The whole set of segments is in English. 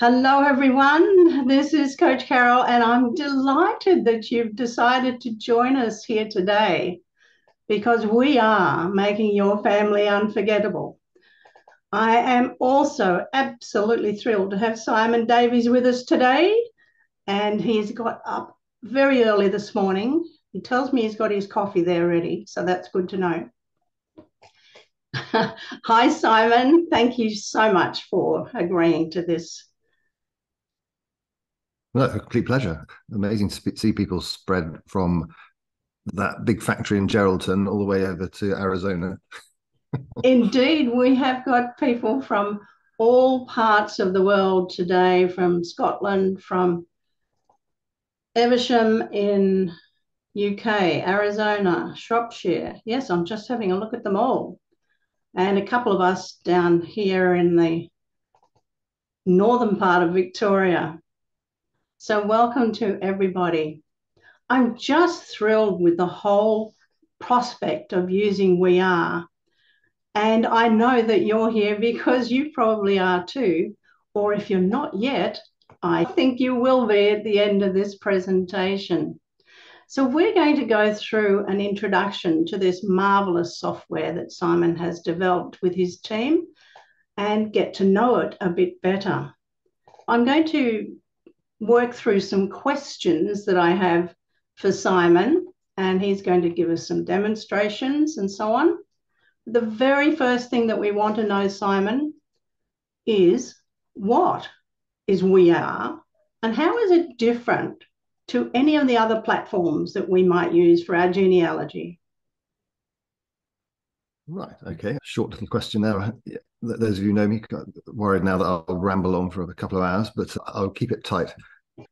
Hello, everyone. This is Coach Carole, and I'm delighted that you've decided to join us here today because we are making your family unforgettable. I am also absolutely thrilled to have Simon Davies with us today, and he's got up very early this morning. He tells me he's got his coffee there ready, so that's good to know. Hi, Simon. Thank you so much for agreeing to this no, a complete pleasure. Amazing to see people spread from that big factory in Geraldton all the way over to Arizona. Indeed, we have got people from all parts of the world today, from Scotland, from Evesham in UK, Arizona, Shropshire. Yes, I'm just having a look at them all. And a couple of us down here in the northern part of Victoria. So, welcome to everybody. I'm just thrilled with the whole prospect of using We Are. And I know that you're here because you probably are too. Or if you're not yet, I think you will be at the end of this presentation. So, we're going to go through an introduction to this marvelous software that Simon has developed with his team and get to know it a bit better. I'm going to work through some questions that I have for Simon, and he's going to give us some demonstrations and so on. The very first thing that we want to know, Simon, is what is We Are and how is it different to any of the other platforms that we might use for our genealogy? Right. Okay. Short little question there. Those of you who know me, worried now that I'll ramble on for a couple of hours, but I'll keep it tight.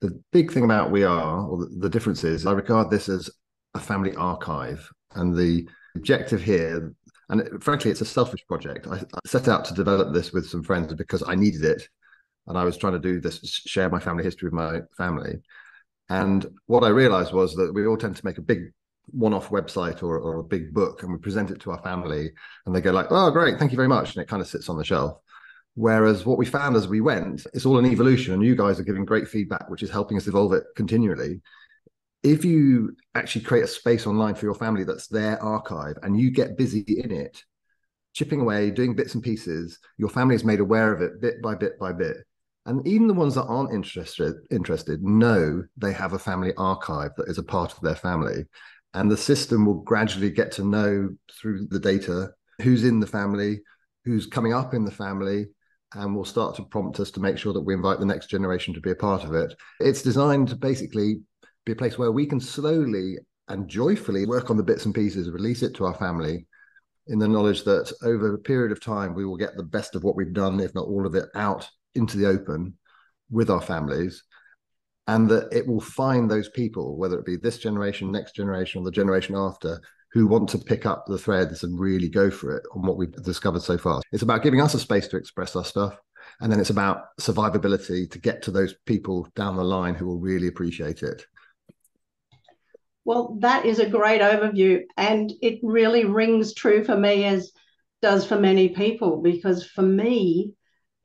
The big thing about We Are, or the difference is, I regard this as a family archive. And the objective here, and frankly, it's a selfish project. I, I set out to develop this with some friends because I needed it. And I was trying to do this, share my family history with my family. And what I realized was that we all tend to make a big one-off website or, or a big book and we present it to our family and they go like oh great thank you very much and it kind of sits on the shelf. Whereas what we found as we went it's all an evolution and you guys are giving great feedback which is helping us evolve it continually. If you actually create a space online for your family that's their archive and you get busy in it chipping away doing bits and pieces your family is made aware of it bit by bit by bit. And even the ones that aren't interested interested know they have a family archive that is a part of their family and the system will gradually get to know through the data who's in the family who's coming up in the family and will start to prompt us to make sure that we invite the next generation to be a part of it. It's designed to basically be a place where we can slowly and joyfully work on the bits and pieces release it to our family in the knowledge that over a period of time we will get the best of what we've done if not all of it out into the open with our families and that it will find those people, whether it be this generation, next generation, or the generation after, who want to pick up the threads and really go for it on what we've discovered so far. It's about giving us a space to express our stuff. And then it's about survivability to get to those people down the line who will really appreciate it. Well, that is a great overview. And it really rings true for me as does for many people, because for me,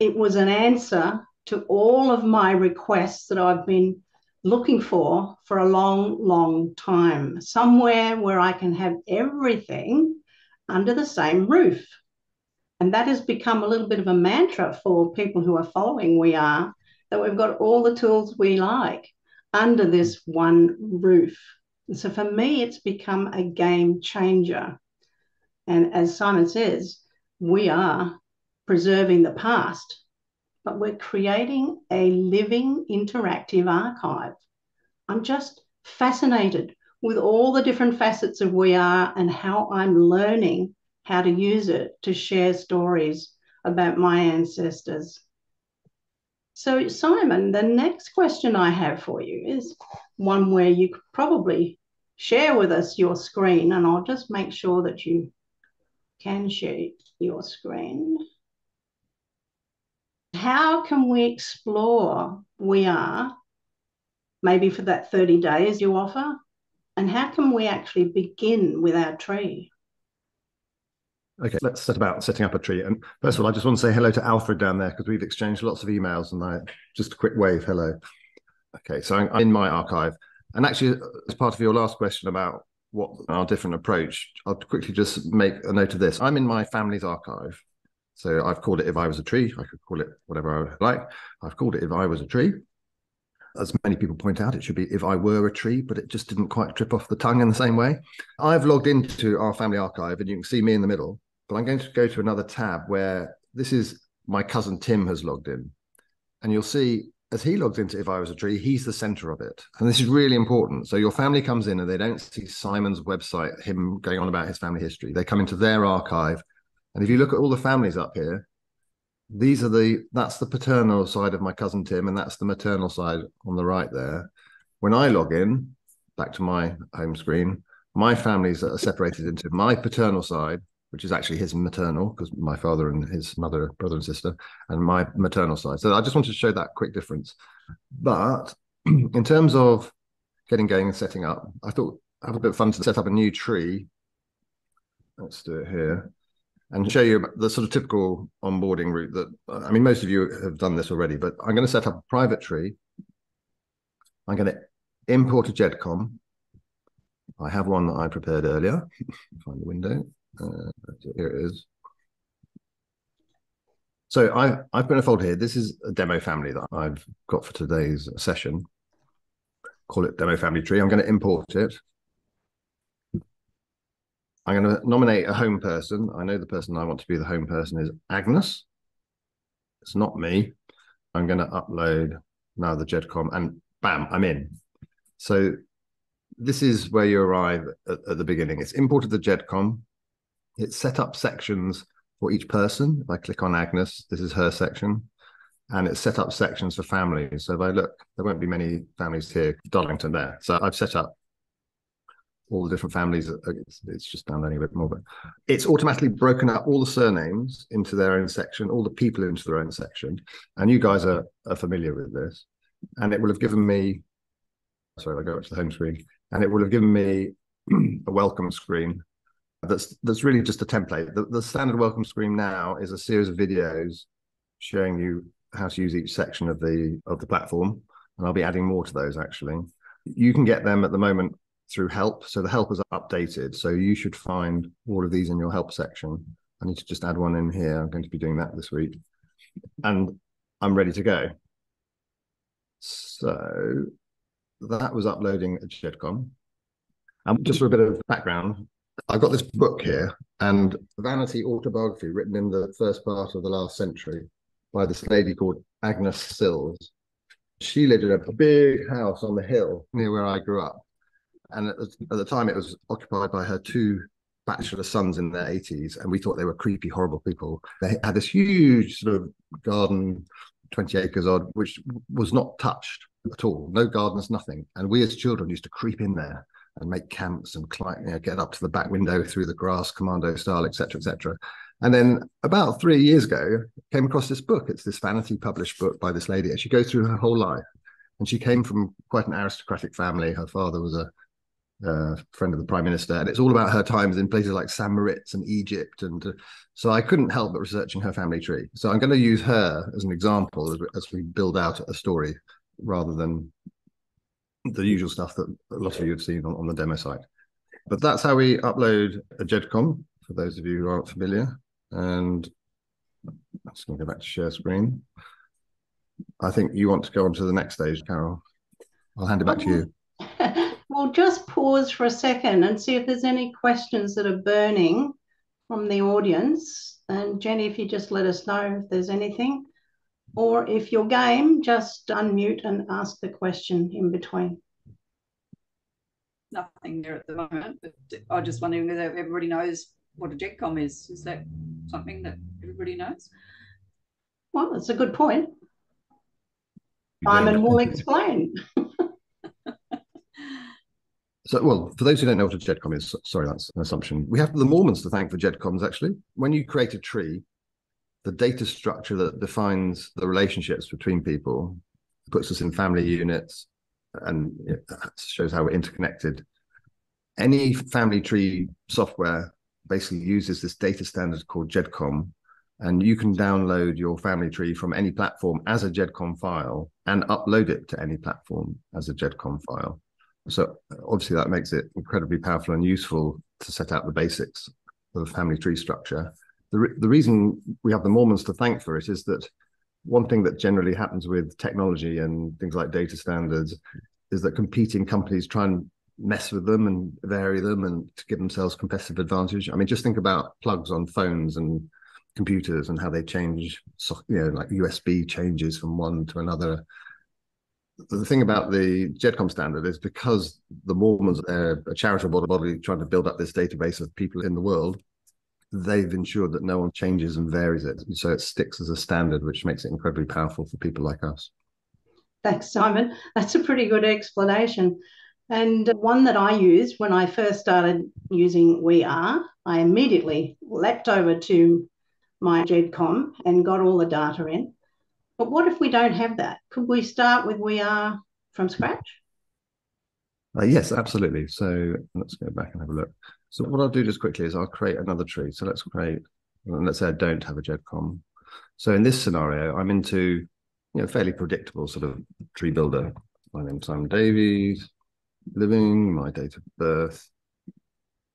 it was an answer to all of my requests that I've been looking for for a long, long time. Somewhere where I can have everything under the same roof. And that has become a little bit of a mantra for people who are following We Are that we've got all the tools we like under this one roof. And so for me, it's become a game changer. And as Simon says, we are preserving the past but we're creating a living interactive archive. I'm just fascinated with all the different facets of We Are and how I'm learning how to use it to share stories about my ancestors. So, Simon, the next question I have for you is one where you could probably share with us your screen, and I'll just make sure that you can share your screen how can we explore we are, maybe for that 30 days you offer? And how can we actually begin with our tree? Okay, let's set about setting up a tree. And first of all, I just want to say hello to Alfred down there because we've exchanged lots of emails and I just a quick wave hello. Okay, so I'm in my archive. And actually, as part of your last question about what our different approach, I'll quickly just make a note of this. I'm in my family's archive. So I've called it If I Was a Tree. I could call it whatever I like. I've called it If I Was a Tree. As many people point out, it should be If I Were a Tree, but it just didn't quite trip off the tongue in the same way. I've logged into our family archive and you can see me in the middle, but I'm going to go to another tab where this is my cousin Tim has logged in. And you'll see as he logs into If I Was a Tree, he's the center of it. And this is really important. So your family comes in and they don't see Simon's website, him going on about his family history. They come into their archive. And if you look at all the families up here, these are the that's the paternal side of my cousin Tim, and that's the maternal side on the right there. When I log in, back to my home screen, my families are separated into my paternal side, which is actually his maternal, because my father and his mother, brother and sister, and my maternal side. So I just wanted to show that quick difference. But in terms of getting going and setting up, I thought have a bit of fun to set up a new tree. Let's do it here and show you the sort of typical onboarding route that I mean most of you have done this already, but I'm going to set up a private tree. I'm going to import a GEDCOM. I have one that I prepared earlier. Find the window. Uh, here it is. So I, I've put a folder here. This is a demo family that I've got for today's session. Call it demo family tree. I'm going to import it. I'm going to nominate a home person. I know the person I want to be the home person is Agnes. It's not me. I'm going to upload now the GEDCOM and bam, I'm in. So this is where you arrive at, at the beginning. It's imported the GEDCOM. It's set up sections for each person. If I click on Agnes, this is her section. And it's set up sections for families. So if I look, there won't be many families here, Darlington there. So I've set up all the different families. Uh, it's, it's just downloading a bit more, but it's automatically broken up all the surnames into their own section, all the people into their own section. And you guys are, are familiar with this. And it will have given me, sorry, I go back to the home screen, and it will have given me a welcome screen that's that's really just a template. The, the standard welcome screen now is a series of videos showing you how to use each section of the of the platform, and I'll be adding more to those actually. You can get them at the moment through help. So the help is updated. So you should find all of these in your help section. I need to just add one in here. I'm going to be doing that this week. And I'm ready to go. So that was uploading a GEDCOM. And just for a bit of background, I've got this book here and vanity autobiography written in the first part of the last century by this lady called Agnes Sills. She lived in a big house on the hill near where I grew up and at the, at the time it was occupied by her two bachelor sons in their 80s and we thought they were creepy horrible people. They had this huge sort of garden 20 acres odd which was not touched at all. No gardeners nothing. And we as children used to creep in there and make camps and climb, you know, get up to the back window through the grass commando style etc etc and then about three years ago came across this book. It's this vanity published book by this lady and she goes through her whole life. And she came from quite an aristocratic family. Her father was a uh, friend of the prime minister, and it's all about her times in places like St. Moritz and Egypt. And uh, so I couldn't help but researching her family tree. So I'm going to use her as an example as, as, we build out a story rather than the usual stuff that a lot of you have seen on, on the demo site. But that's how we upload a GEDCOM for those of you who aren't familiar. And I'm just going to go back to share screen. I think you want to go on to the next stage, Carole. I'll hand it back to you. We'll just pause for a second and see if there's any questions that are burning from the audience. And Jenny, if you just let us know if there's anything, or if you're game, just unmute and ask the question in between. Nothing there at the moment, but I'm just wondering whether everybody knows what a GEDCOM is. Is that something that everybody knows? Well, that's a good point. Simon will explain. So, well, for those who don't know what a GEDCOM is, sorry, that's an assumption. We have the Mormons to thank for GEDCOMs, actually. When you create a tree, the data structure that defines the relationships between people puts us in family units and it shows how we're interconnected. Any family tree software basically uses this data standard called GEDCOM, and you can download your family tree from any platform as a GEDCOM file and upload it to any platform as a GEDCOM file. So obviously that makes it incredibly powerful and useful to set out the basics of family tree structure. The, re- the reason we have the Mormons to thank for it is that one thing that generally happens with technology and things like data standards is that competing companies try and mess with them and vary them and to give themselves competitive advantage. I mean, just think about plugs on phones and computers and how they change, you know, like USB changes from one to another. The thing about the GEDCOM standard is because the Mormons are a charitable body trying to build up this database of people in the world, they've ensured that no one changes and varies it. So it sticks as a standard, which makes it incredibly powerful for people like us. Thanks, Simon. That's a pretty good explanation. And one that I used when I first started using We Are, I immediately leapt over to my GEDCOM and got all the data in. But what if we don't have that? Could we start with We Are from scratch? Uh, yes, absolutely. So let's go back and have a look. So what I'll do just quickly is I'll create another tree. So let's create, let's say I don't have a GEDCOM. So in this scenario, I'm into, you know, fairly predictable sort of tree builder. My name's Simon Davies, living, my date of birth,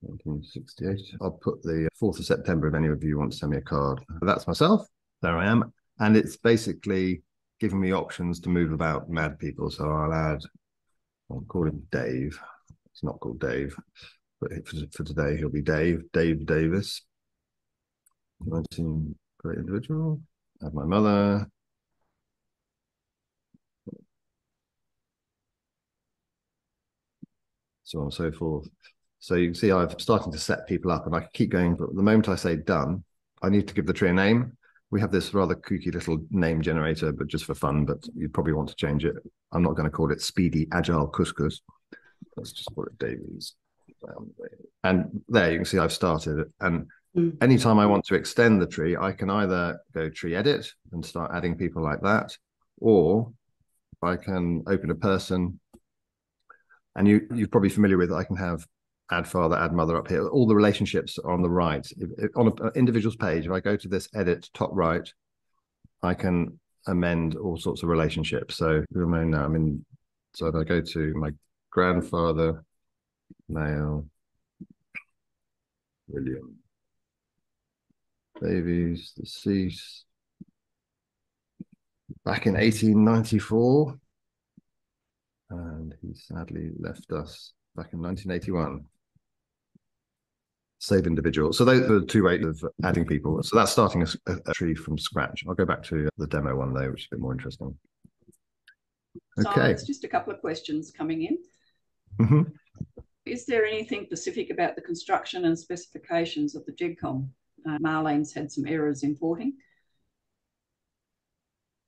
1968. I'll put the 4th of September if any of you want to send me a card. That's myself. There I am. And it's basically giving me options to move about mad people. So I'll add, I'll call him Dave. It's not called Dave. But for, today, he'll be Dave, Dave Davis. 19, great individual. Have my mother. So on and so forth. So you can see I'm starting to set people up and I keep going. But the moment I say done, I need to give the tree a name. We have this rather kooky little name generator, but just for fun, but you probably want to change it. I'm not going to call it Speedy Agile Couscous. Let's just call it Davies. And there you can see I've started. And mm. anytime I want to extend the tree, I can either go tree edit and start adding people like that, or I can open a person. And you, you're probably familiar with, I can have add father, add mother up here. All the relationships are on the right. If, if, on an individual's page, if I go to this edit top right, I can amend all sorts of relationships. So remain now. I'm in. So if I go to my grandfather, male, William Davies, deceased, back in 1894, and he sadly left us back in 1981 save individual. So those are the two ways of adding people. So that's starting a, a, tree from scratch. I'll go back to the demo one though, which is a bit more interesting. Okay. So just a couple of questions coming in. Mm-hmm. Is there anything specific about the construction and specifications of the GEDCOM? Uh, Marlene's had some errors importing.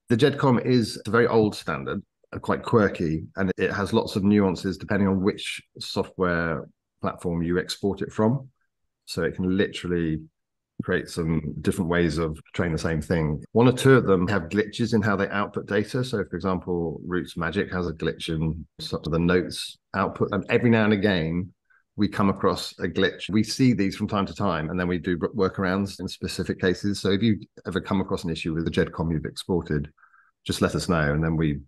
The GEDCOM is a very old standard, uh, quite quirky, and it has lots of nuances depending on which software platform you export it from. So it can literally create some different ways of train the same thing. One or two of them have glitches in how they output data. So, for example, RootsMagic has a glitch in some of the notes output. And every now and again, we come across a glitch. We see these from time to time, and then we do workarounds in specific cases. So, if you ever come across an issue with the GEDCOM you've exported, just let us know, and then we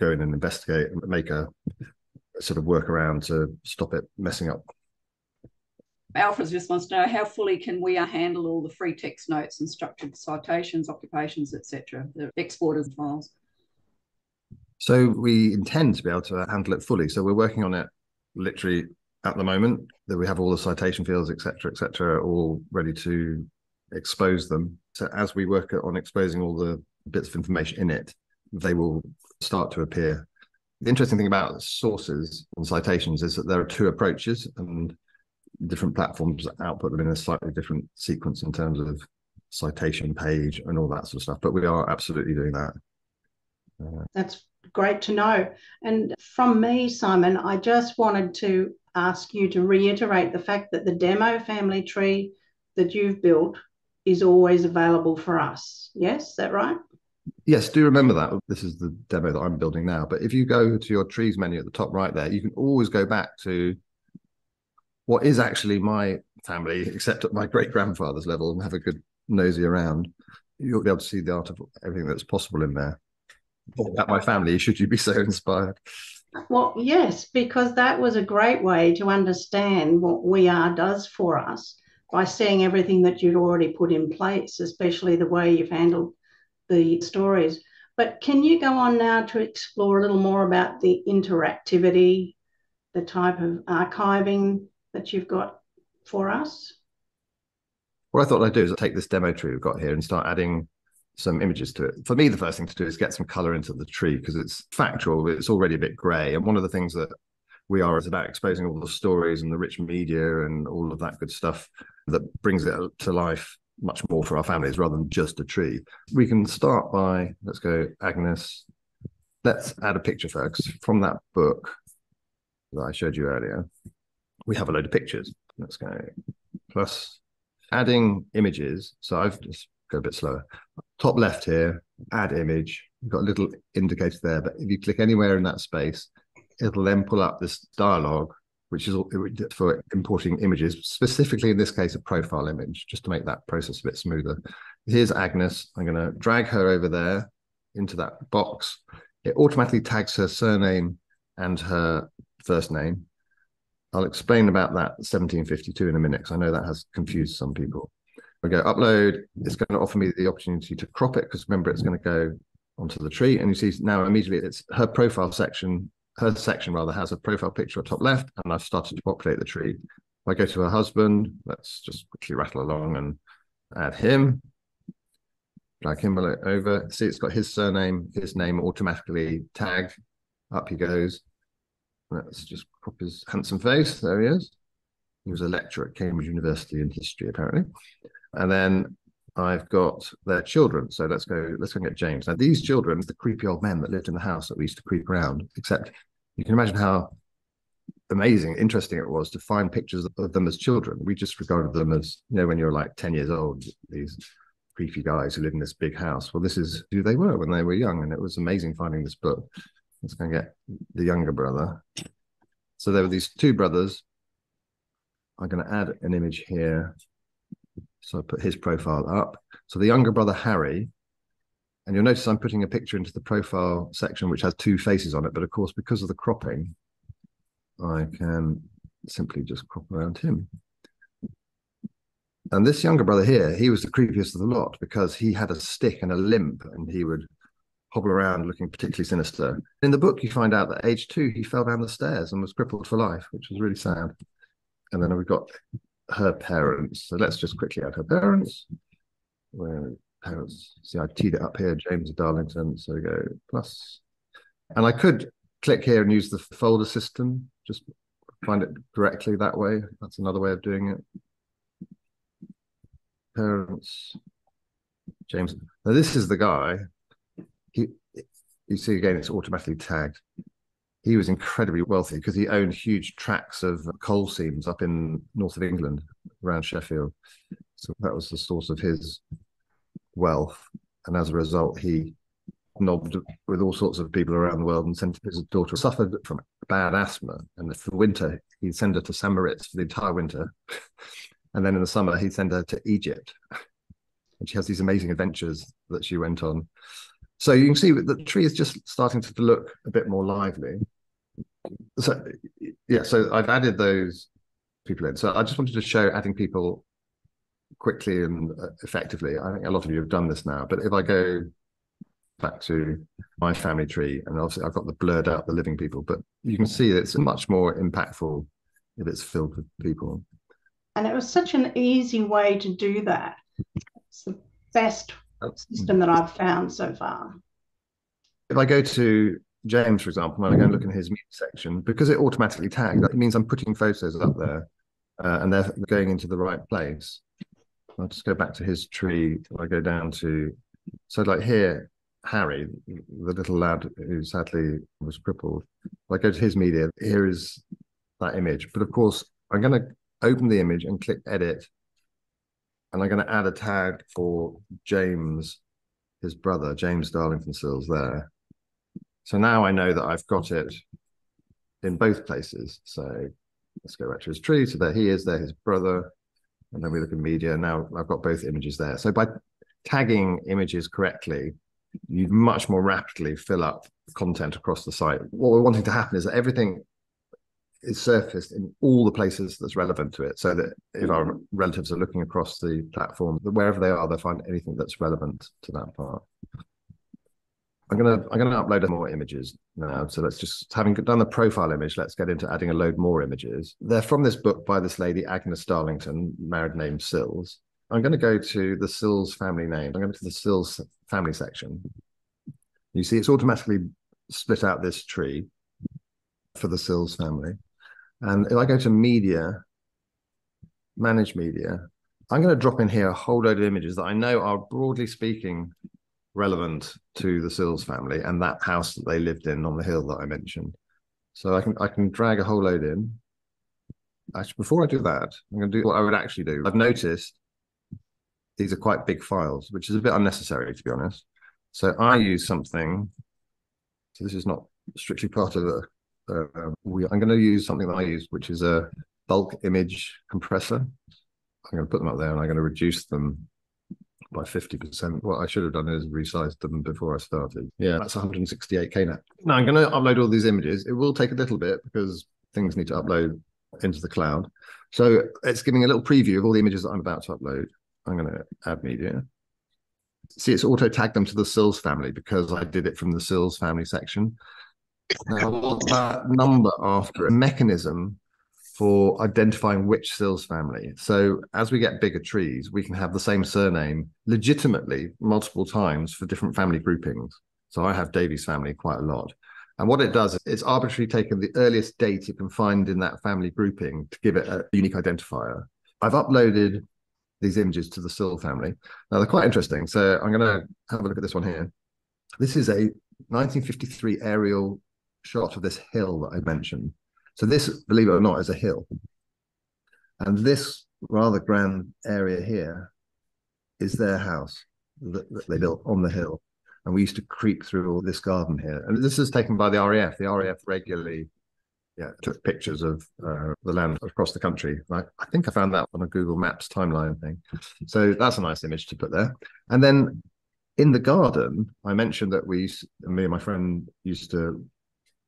go in and investigate and make a sort of workaround to stop it messing up Alfred just wants to know how fully can we uh, handle all the free text notes and structured citations, occupations, etc., the exported files. So we intend to be able to handle it fully. So we're working on it literally at the moment. That we have all the citation fields, etc., etc., all ready to expose them. So as we work on exposing all the bits of information in it, they will start to appear. The interesting thing about sources and citations is that there are two approaches, and different platforms output them in a slightly different sequence in terms of citation page and all that sort of stuff. But we are absolutely doing that. Uh, That's great to know. And from me, Simon, I just wanted to ask you to reiterate the fact that the demo family tree that you've built is always available for us. Yes, is that right? Yes, do remember that. This is the demo that I'm building now. But if you go to your trees menu at the top right there, you can always go back to what is actually my family, except at my great grandfather's level, and have a good nosy around, you'll be able to see the art of everything that's possible in there. About my family, should you be so inspired? Well, yes, because that was a great way to understand what We Are does for us by seeing everything that you'd already put in place, especially the way you've handled the stories. But can you go on now to explore a little more about the interactivity, the type of archiving that you've got for us? What I thought I'd do is take this demo tree we've got here and start adding some images to it. For me, the first thing to do is get some color into the tree because it's factual, it's already a bit gray. And one of the things that we are is about exposing all the stories and the rich media and all of that good stuff that brings it to life much more for our families rather than just a tree. We can start by, let's go, Agnes. Let's add a picture first from that book that I showed you earlier. We have a load of pictures. Let's go plus adding images. So I've just go a bit slower. Top left here, add image. You've got a little indicator there, but if you click anywhere in that space, it'll then pull up this dialog, which is for importing images, specifically in this case, a profile image, just to make that process a bit smoother. Here's Agnes. I'm going to drag her over there into that box. It automatically tags her surname and her first name. I'll explain about that 1752 in a minute because I know that has confused some people. I go upload. It's mm-hmm. going to offer me the opportunity to crop it because remember it's going to go onto the tree. And you see now immediately it's her profile section. Her section rather has a profile picture at top left, and I've started to populate the tree. If I go to her husband, let's just quickly rattle along and add him. Drag him over. See, it's got his surname, his name automatically tagged. Up he goes. Let's just his handsome face. There he is. He was a lecturer at Cambridge University in history, apparently. And then I've got their children. So let's go, let's go and get James. Now, these children, the creepy old men that lived in the house that we used to creep around, except you can imagine how amazing, interesting it was to find pictures of them as children. We just regarded them as, you know, when you're like 10 years old, these creepy guys who live in this big house. Well, this is who they were when they were young. And it was amazing finding this book. Let's go and get the younger brother. So there were these two brothers. I'm going to add an image here so I put his profile up. So the younger brother, Harry, and you'll notice I'm putting a picture into the profile section, which has two faces on it. But of course, because of the cropping, I can simply just crop around him. And this younger brother here, he was the creepiest of the lot because he had a stick and a limp and he would hobble around looking particularly sinister. In the book, you find out that age two, he fell down the stairs and was crippled for life, which was really sad. And then we've got her parents. So let's just quickly add her parents. Where parents? See, I teed it up here, James Darlington. So we go plus. And I could click here and use the folder system, just find it directly that way. That's another way of doing it. Parents, James. Now this is the guy. He, you see again, it's automatically tagged he was incredibly wealthy because he owned huge tracts of coal seams up in north of England around Sheffield. So that was the source of his wealth. And as a result, he nobbed with all sorts of people around the world and sent his daughter suffered from bad asthma. And for the winter, he'd send her to St. For the entire winter. and then in the summer, he'd send her to Egypt. And she has these amazing adventures that she went on. So you can see that the tree is just starting to look a bit more lively. So yeah, so I've added those people in. So I just wanted to show adding people quickly and uh, effectively. I think a lot of you have done this now, but if I go back to my family tree, and obviously I've got the blurred out the living people, but you can see it's much more impactful if it's filled with people. And it was such an easy way to do that. It's the best system that I've found so far. If I go to James, for example, and I go and look in his media section, because it automatically tags, that means I'm putting photos up there uh, and they're going into the right place. I'll just go back to his tree. I go down to, so like here, Harry, the little lad who sadly was crippled. I go to his media. Here is that image. But of course, I'm going to open the image and click edit and I'm going to add a tag for James, his brother, James Darlington Sills there. So now I know that I've got it in both places. So let's go back to his tree. So there he is, there his brother. And then we look at media. Now I've got both images there. So by tagging images correctly, you much more rapidly fill up content across the site. What we're wanting to happen is that everything is surfaced in all the places that's relevant to it so that if our relatives are looking across the platform wherever they are they'll find anything that's relevant to that part. I'm gonna i'm gonna upload more images now so let's just having done the profile image let's get into adding a load more images. They're from this book by this lady agnes darlington married name sills. I'm going to go to the sills family name. I'm going to the sills family section. You see it's automatically split out this tree for the sills family and if I go to media, manage media, I'm going to drop in here a whole load of images that I know are broadly speaking relevant to the Sills family and that house that they lived in on the hill that I mentioned. So I can I can drag a whole load in. Actually, before I do that, I'm going to do what I would actually do. I've noticed these are quite big files, which is a bit unnecessary to be honest. So I use something. So this is not strictly part of the uh, we, I'm going to use something that I use, which is a bulk image compressor. I'm going to put them up there and I'm going to reduce them by 50%. What I should have done is resized them before I started. Yeah, that's 168K now. Now I'm going to upload all these images. It will take a little bit because things need to upload into the cloud. So it's giving a little preview of all the images that I'm about to upload. I'm going to add media. See, it's auto tagged them to the Sills family because I did it from the Sills family section. Now, what's that number after a mechanism for identifying which Sills family? So, as we get bigger trees, we can have the same surname legitimately multiple times for different family groupings. So, I have Davies family quite a lot. And what it does is it's arbitrarily taken the earliest date you can find in that family grouping to give it a unique identifier. I've uploaded these images to the Sill family. Now they're quite interesting. So I'm going to have a look at this one here. This is a 1953 aerial shot of this hill that I mentioned. So this, believe it or not, is a hill. And this rather grand area here is their house that, that they built on the hill. And we used to creep through all this garden here. And this is taken by the RAF. The RAF regularly yeah, took pictures of uh, the land across the country. I, I think I found that on a Google Maps timeline thing. So that's a nice image to put there. And then in the garden, I mentioned that we, me and my friend used to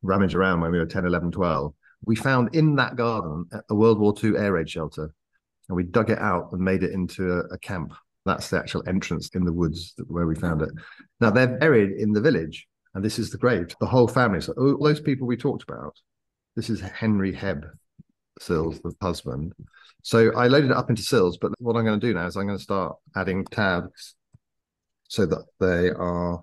rummage around when we were 10, 11, 12, we found in that garden a World War II air raid shelter. And we dug it out and made it into a, a camp. That's the actual entrance in the woods where we found it. Now they're buried in the village, and this is the grave. The whole family. So all those people we talked about. This is Henry Hebb Sills, the husband. So I loaded it up into Sills, but what I'm going to do now is I'm going to start adding tabs so that they are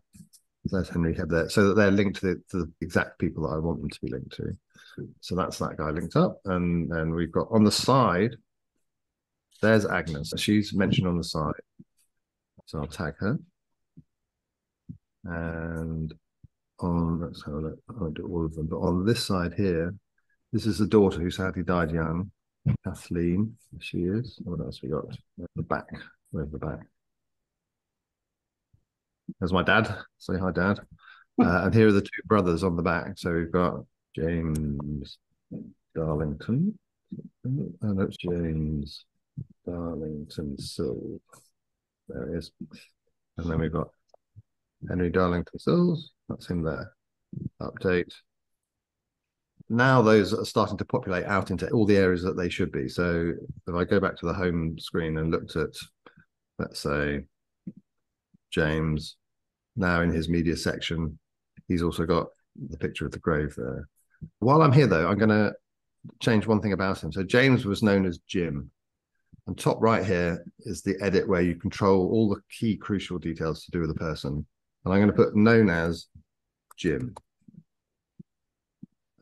there's Henry Hebb there, so that they're linked to the, to the, exact people that I want them to be linked to. So that's that guy linked up, and then we've got on the side. There's Agnes. She's mentioned on the side, so I'll tag her. And on let's have a look. I'll do all of them, but on this side here, this is the daughter who sadly died young, Kathleen. She is. What else we got? The back. Where's the back? There's my dad. Say hi, dad. Uh, and here are the two brothers on the back. So we've got James Darlington. And that's James Darlington Sills. There he is. And then we've got Henry Darlington Sills. That's him there. Update. Now those are starting to populate out into all the areas that they should be. So if I go back to the home screen and looked at, let's say, James. Now in his media section, he's also got the picture of the grave there. While I'm here, though, I'm going to change one thing about him. So James was known as Jim. And top right here is the edit where you control all the key crucial details to do with the person. And I'm going to put known as Jim.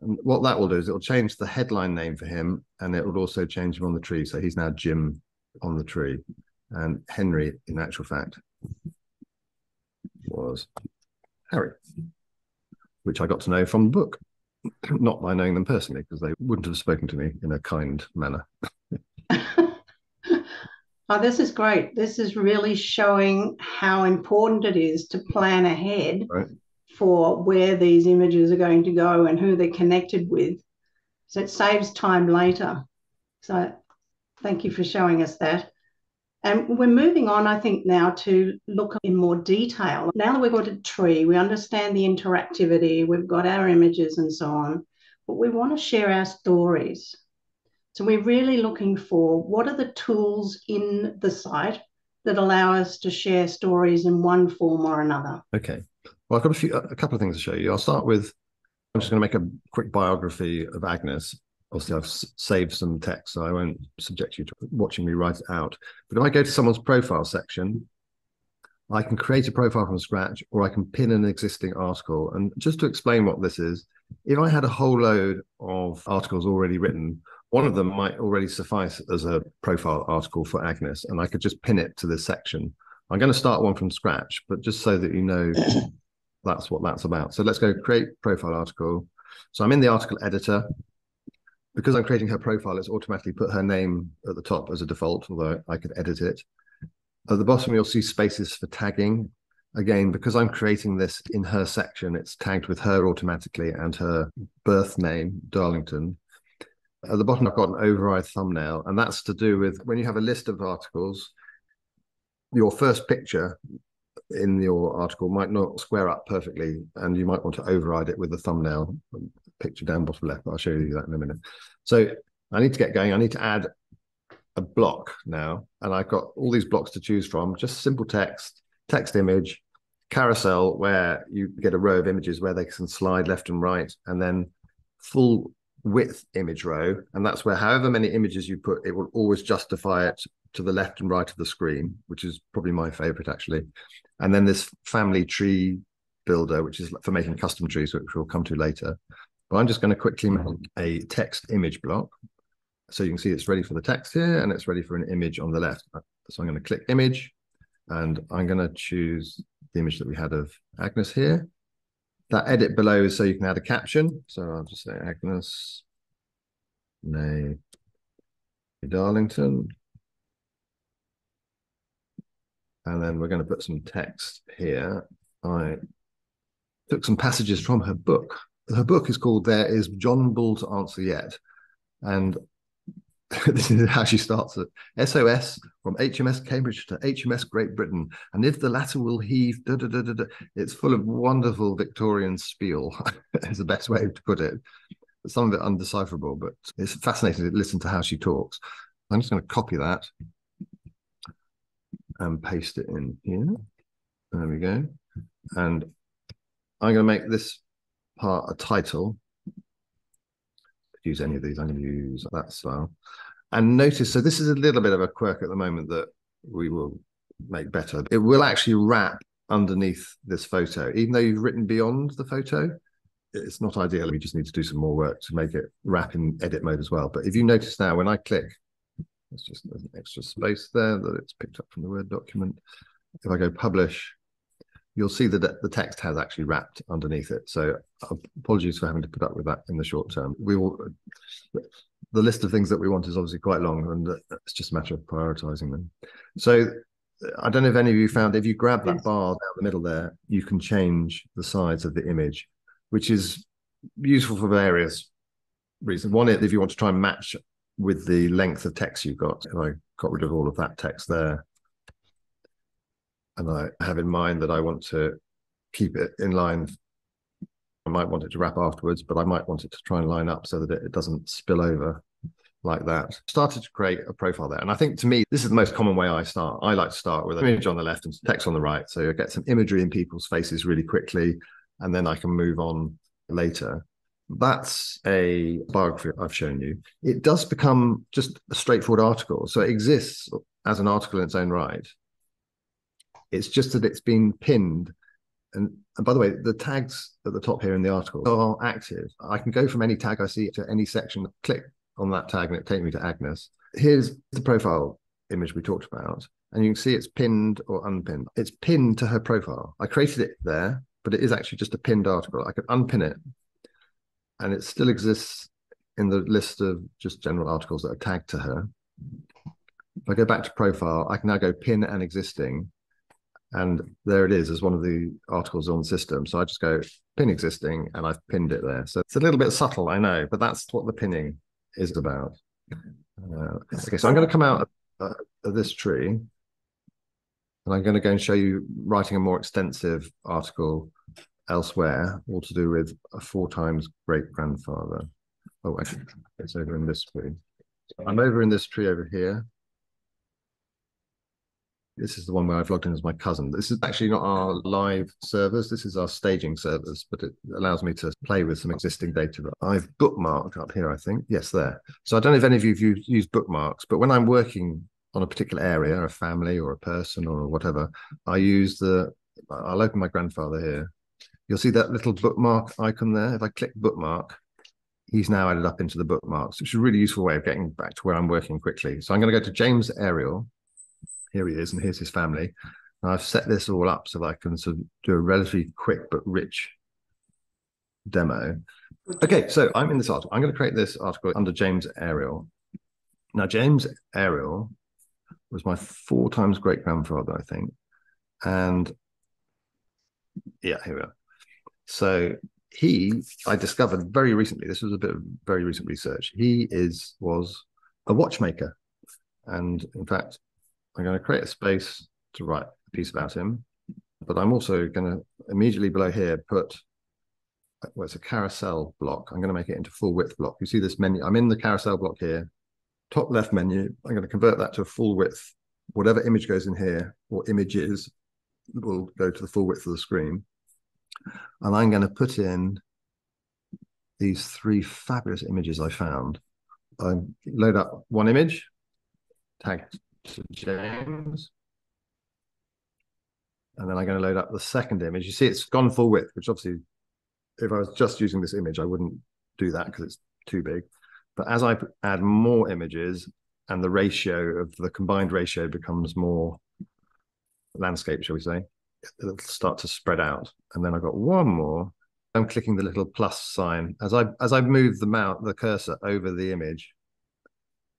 And what that will do is it will change the headline name for him and it will also change him on the tree. So he's now Jim on the tree and Henry in actual fact was Harry, which I got to know from the book, not by knowing them personally, because they wouldn't have spoken to me in a kind manner. oh, this is great. This is really showing how important it is to plan ahead right. for where these images are going to go and who they're connected with. So it saves time later. So thank you for showing us that. And we're moving on, I think, now to look in more detail. Now that we've got a tree, we understand the interactivity, we've got our images and so on, but we want to share our stories. So we're really looking for what are the tools in the site that allow us to share stories in one form or another. Okay. Well, I've got a, few, a couple of things to show you. I'll start with, I'm just going to make a quick biography of Agnes obviously I've saved some text, so I won't subject you to watching me write it out. But if I go to someone's profile section, I can create a profile from scratch or I can pin an existing article. And just to explain what this is, if I had a whole load of articles already written, one of them might already suffice as a profile article for Agnes, and I could just pin it to this section. I'm going to start one from scratch, but just so that you know that's what that's about. So let's go create profile article. So I'm in the article editor because I'm creating her profile, it's automatically put her name at the top as a default, although I could edit it. At the bottom, you'll see spaces for tagging. Again, because I'm creating this in her section, it's tagged with her automatically and her birth name, Darlington. At the bottom, I've got an override thumbnail, and that's to do with when you have a list of articles, your first picture in your article might not square up perfectly, and you might want to override it with a thumbnail picture down bottom left. I'll show you that in a minute. So I need to get going. I need to add a block now, and I've got all these blocks to choose from. Just simple text, text image, carousel, where you get a row of images where they can slide left and right, and then full width image row. And that's where however many images you put, it will always justify it to the left and right of the screen, which is probably my favorite actually. And then this family tree builder, which is for making custom trees, which we'll come to later. But I'm just going to quickly make a text image block. So you can see it's ready for the text here and it's ready for an image on the left. So I'm going to click image and I'm going to choose the image that we had of Agnes here. That edit below is so you can add a caption. So I'll just say Agnes, née, Darlington. And then we're going to put some text here. I took some passages from her book her book is called There Is John Bull to Answer Yet. And this is how she starts it SOS from HMS Cambridge to HMS Great Britain. And if the latter will heave, da, da, da, it's full of wonderful Victorian spiel, is the best way to put it. Some of it undecipherable, but it's fascinating to listen to how she talks. I'm just going to copy that and paste it in here. There we go. And I'm going to make this part a title. Use any of these, I'm going to use that style. And notice, so this is a little bit of a quirk at the moment that we will make better. It will actually wrap underneath this photo, even though you've written beyond the photo. It's not ideal. We just need to do some more work to make it wrap in edit mode as well. But if you notice now, when I click, it's just there's an extra space there that it's picked up from the Word document. If I go publish, you'll see that the text has actually wrapped underneath it. So uh, apologies for having to put up with that in the short term. We will. The list of things that we want is obviously quite long, and uh, it's just a matter of prioritizing them. So I don't know if any of you found if you grab that bar down the middle there, you can change the size of the image, which is useful for various reasons. One, if you want to try and match with the length of text you've got, if I got rid of all of that text there, and I have in mind that I want to keep it in line. I might want it to wrap afterwards, but I might want it to try and line up so that it, doesn't spill over like that. Started to create a profile there. And I think to me, this is the most common way I start. I like to start with an mm. image on the left and text on the right. So I get some imagery in people's faces really quickly, and then I can move on later. That's a biography I've shown you. It does become just a straightforward article. So it exists as an article in its own right. It's just that it's been pinned. And, and by the way, the tags at the top here in the article are active. I can go from any tag I see to any section, click on that tag, and it takes me to Agnes. Here's the profile image we talked about. And you can see it's pinned or unpinned. It's pinned to her profile. I created it there, but it is actually just a pinned article. I can unpin it and it still exists in the list of just general articles that are tagged to her. If I go back to profile, I can now go pin and existing And there it is as one of the articles on the system. So I just go pin existing and I've pinned it there. So it's a little bit subtle, I know, but that's what the pinning is about. Uh, okay, so I'm going to come out of, uh, of this tree and I'm going to go and show you writing a more extensive article elsewhere, all to do with a four times great grandfather. Oh, actually, it's over in this tree. I'm over in this tree over here. This is the one where I've logged in as my cousin. This is actually not our live servers. This is our staging servers, but it allows me to play with some existing data that I've bookmarked up here, I think. Yes, there. So I don't know if any of you have used bookmarks, but when I'm working on a particular area, a family or a person or whatever, I use the, I'll open my grandfather here. You'll see that little bookmark icon there. If I click bookmark, he's now added up into the bookmarks, which is a really useful way of getting back to where I'm working quickly. So I'm going to go to James Ariel here he is, and here's his family. And I've set this all up so that I can sort of do a relatively quick but rich demo. Okay, so I'm in this article. I'm going to create this article under James Ariel. Now, James Ariel was my four times great grandfather, I think. And yeah, here we are. So he, I discovered very recently, this was a bit of very recent research. He is was a watchmaker. And in fact, I'm going to create a space to write a piece about him, but I'm also going to immediately below here put well, it's a carousel block. I'm going to make it into full width block. You see this menu. I'm in the carousel block here, top left menu. I'm going to convert that to a full width. Whatever image goes in here or images will go to the full width of the screen. And I'm going to put in these three fabulous images I found. I load up one image, tag to James. And then I'm going to load up the second image. You see it's gone full width, which obviously, if I was just using this image, I wouldn't do that because it's too big. But as I add more images and the ratio of the combined ratio becomes more landscape, shall we say, it'll start to spread out. And then I've got one more. I'm clicking the little plus sign. As I as I move the mount the cursor over the image,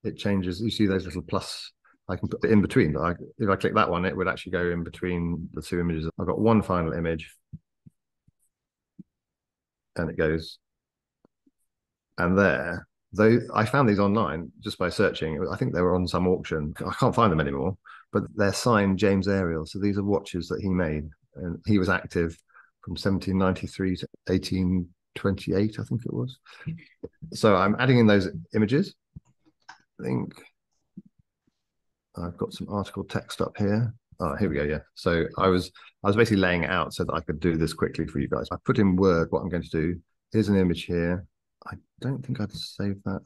it changes. You see those little plus I can put it in between. But I, if I click that one, it would actually go in between the two images. I've got one final image, and it goes. And there, though I found these online just by searching. I think they were on some auction. I can't find them anymore, but they're signed James Ariel. So these are watches that he made, and he was active from 1793 to 1828, I think it was. So I'm adding in those images. I think I've got some article text up here. Oh, here we go. Yeah. So I was I was basically laying it out so that I could do this quickly for you guys. I put in Word what I'm going to do. Here's an image here. I don't think I'd save that.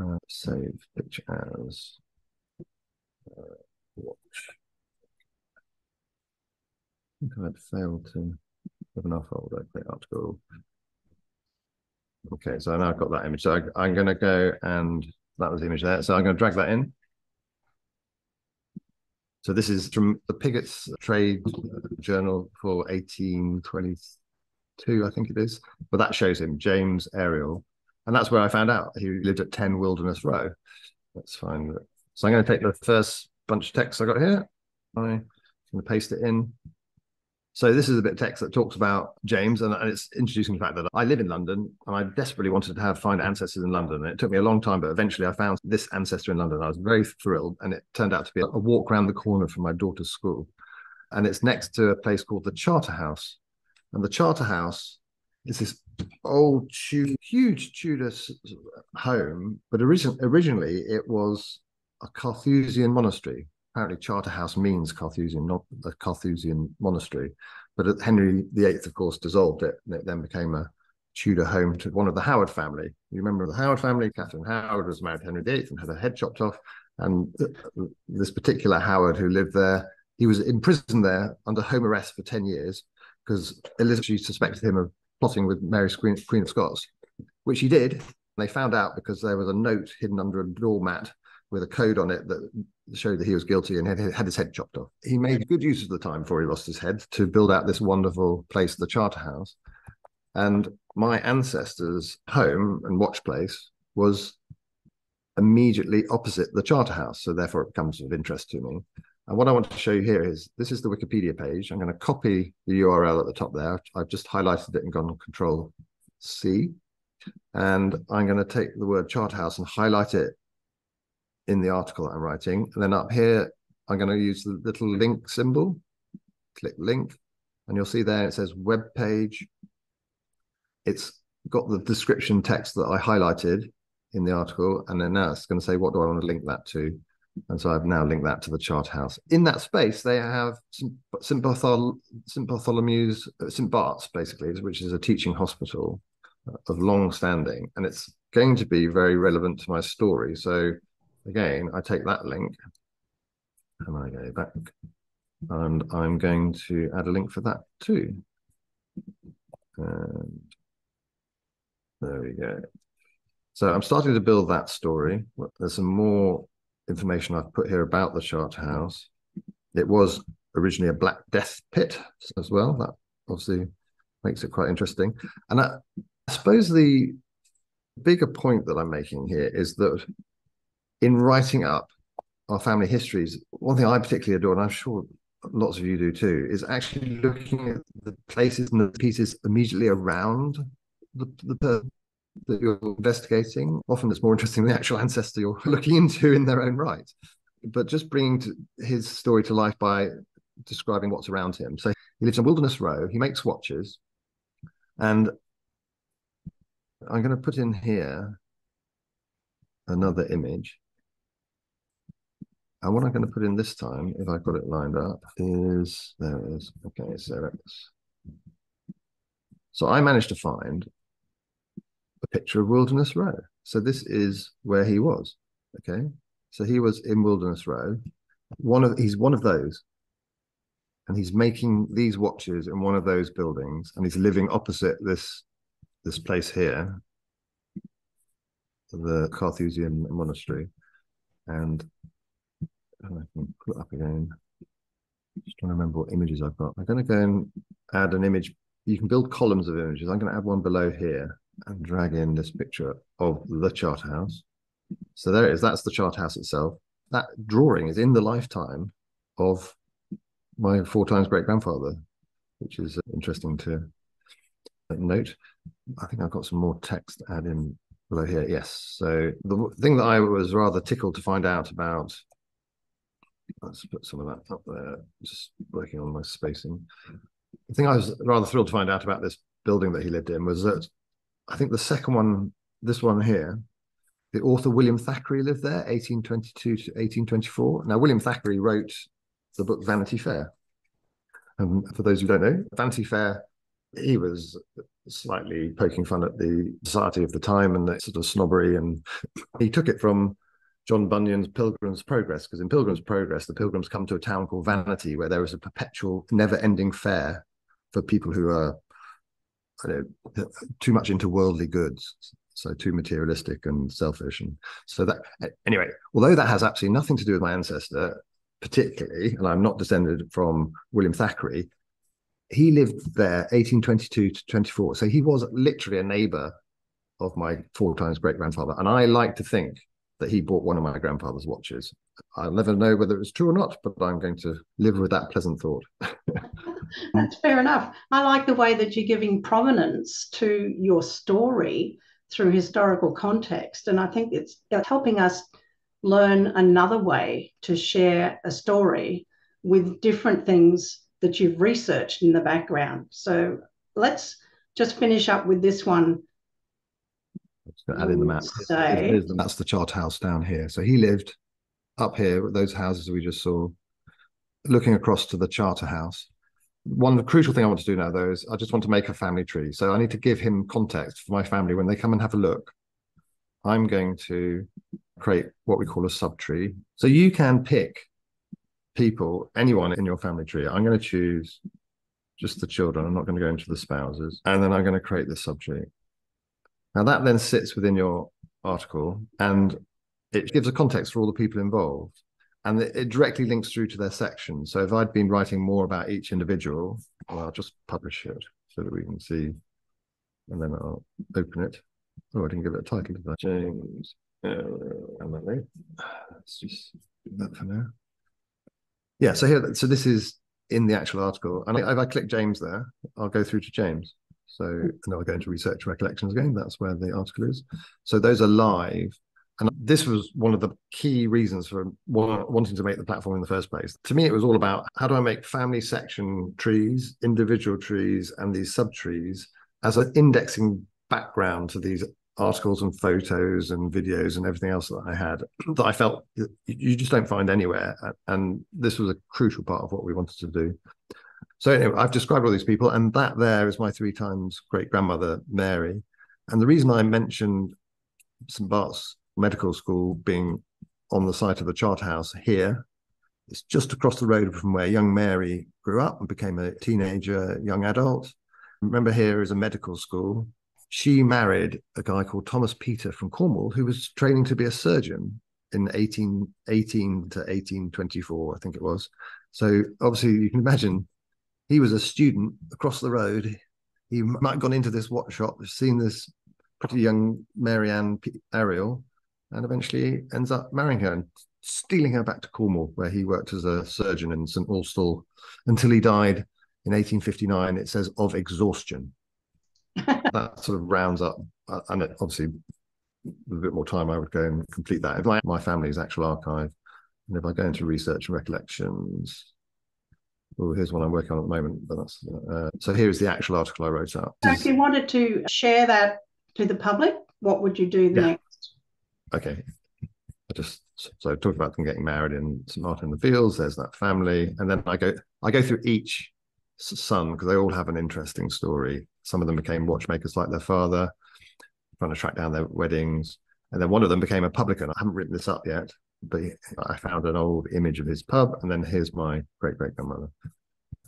Uh, save picture as uh, watch. I think I'd failed to have enough folder article. Okay, so now I've got that image. So I, I'm going to go and that was the image there. So I'm going to drag that in. So this is from the Pigot's Trade Journal for 1822, I think it is. But that shows him, James Ariel. And that's where I found out he lived at 10 Wilderness Row. That's fine. So I'm going to take the first bunch of text I got here. I'm going to paste it in. So this is a bit of text that talks about James, and, and, it's introducing the fact that I live in London, and I desperately wanted to have find ancestors in London. And it took me a long time, but eventually I found this ancestor in London. I was very thrilled, and it turned out to be a, walk around the corner from my daughter's school, and it's next to a place called the Charterhouse, and the Charterhouse is this old, huge Tudor home, but origin- originally it was a Carthusian monastery apparently Charterhouse means Carthusian, not a Carthusian monastery. But Henry VIII, of course, dissolved it, and it then became a Tudor home to one of the Howard family. You remember the Howard family? Catherine Howard was married to Henry VIII and had her head chopped off. And this particular Howard who lived there, he was imprisoned there under home arrest for 10 years because Elizabeth suspected him of plotting with Mary, Queen, Queen of Scots, which he did. They found out because there was a note hidden under a doormat with a code on it that showed that he was guilty and had, had his head chopped off. He made good use of the time before he lost his head to build out this wonderful place, the Charterhouse. And my ancestors' home and watch place was immediately opposite the Charterhouse, so therefore it becomes of interest to me. And what I want to show you here is this is the Wikipedia page. I'm going to copy the URL at the top there. I've just highlighted it and gone Control C. And I'm going to take the word Charterhouse and highlight it in the article that I'm writing. And then up here, I'm going to use the little link symbol, click link, and you'll see there it says web page. It's got the description text that I highlighted in the article, and then now it's going to say, what do I want to link that to? And so I've now linked that to the chart house. In that space, they have St. Barthol St. Bartholomew's, uh, St. Bart's, basically, which is a teaching hospital of long standing. And it's going to be very relevant to my story. So again, I take that link and I go back and I'm going to add a link for that too. And there we go. So I'm starting to build that story. There's some more information I've put here about the chart house. It was originally a Black Death pit as well. That obviously makes it quite interesting. And I, I suppose the bigger point that I'm making here is that in writing up our family histories, one thing I particularly adore, and I'm sure lots of you do too, is actually looking at the places and the pieces immediately around the, the person that you're investigating. Often it's more interesting than the actual ancestor you're looking into in their own right. But just bringing to his story to life by describing what's around him. So he lives in Wilderness Row, he makes watches, and I'm going to put in here another image. And what I'm going to put in this time, if I've got it lined up, is there it is. Okay, so that's so I managed to find a picture of Wilderness Row. So this is where he was. Okay, so he was in Wilderness Row. One of he's one of those, and he's making these watches in one of those buildings, and he's living opposite this this place here, the Carthusian monastery, and Oh, I can put it up again. Just trying to remember what images I've got. I'm going to go and add an image. You can build columns of images. I'm going to add one below here and drag in this picture of the chart house. So there it is. That's the chart house itself. That drawing is in the lifetime of my four times great grandfather, which is uh, interesting to uh, note. I think I've got some more text to add in below here. Yes. So the thing that I was rather tickled to find out about Let's put some of that up there, just working on my spacing. The thing I was rather thrilled to find out about this building that he lived in was that I think the second one, this one here, the author William Thackeray lived there, 1822 to 1824. Now, William Thackeray wrote the book Vanity Fair. And for those who don't know, Vanity Fair, he was slightly poking fun at the society of the time and the sort of snobbery. And he took it from John Bunyan's Pilgrim's Progress, because in Pilgrim's Progress, the pilgrims come to a town called Vanity, where there is a perpetual, never-ending fair for people who are know, too much into worldly goods, so too materialistic and selfish. And so that, anyway, although that has absolutely nothing to do with my ancestor, particularly, and I'm not descended from William Thackeray, he lived there 1822 to 24. So he was literally a neighbor of my four times great grandfather. And I like to think that he bought one of my grandfather's watches. I'll never know whether it was true or not, but I'm going to live with that pleasant thought. That's fair enough. I like the way that you're giving provenance to your story through historical context. And I think it's helping us learn another way to share a story with different things that you've researched in the background. So let's just finish up with this one add in the map. Here's, the, that's the Charterhouse down here. So he lived up here, those houses we just saw, looking across to the charter house. One crucial thing I want to do now, though, is I just want to make a family tree. So I need to give him context for my family when they come and have a look. I'm going to create what we call a subtree. So you can pick people, anyone in your family tree. I'm going to choose just the children. I'm not going to go into the spouses. And then I'm going to create the subtree. Now, that then sits within your article and it gives a context for all the people involved and it directly links through to their section. So if I'd been writing more about each individual, well, I'll just publish it so that we can see, and then I'll open it. Oh, I didn't give it a title, did I? James Emily. Let's just do that for now. Yeah, so here, so this is in the actual article, and if I click James there, I'll go through to James. So, then I'll go into research recollections again. That's where the article is. So those are live. And this was one of the key reasons for wanting to make the platform in the first place. To me, it was all about how do I make family section trees, individual trees, and these subtrees as an indexing background to these articles and photos and videos and everything else that I had that I felt you just don't find anywhere. And this was a crucial part of what we wanted to do. So anyway, I've described all these people, and that there is my three times great grandmother, Mary. And the reason I mentioned St. Bart's Medical School being on the site of the Charterhouse here, it's just across the road from where young Mary grew up and became a teenager, young adult. Remember, here is a medical school she married a guy called Thomas Peter from Cornwall, who was training to be a surgeon in 1818 to 1824, I think it was. So obviously, you can imagine he was a student across the road. He might have gone into this watch shop, seen this pretty young Marianne Ariel, and eventually ends up marrying her and stealing her back to Cornwall, where he worked as a surgeon in St Austell until he died in 1859. It says of exhaustion that sort of rounds up, uh, and obviously with a bit more time, I would go and complete that. If my, my family's actual archive, and if I go into research and recollections, oh, here's one I'm working on at the moment. But that's uh, so. Here's the actual article I wrote out. So if you wanted to share that to the public, what would you do yeah. next? Okay, I just so I talked about them getting married in St Martin in the Fields. There's that family, and then I go I go through each son because they all have an interesting story. Some of them became watchmakers like their father, trying to track down their weddings. And then one of them became a publican. I haven't written this up yet, but I found an old image of his pub. And then here's my great great grandmother.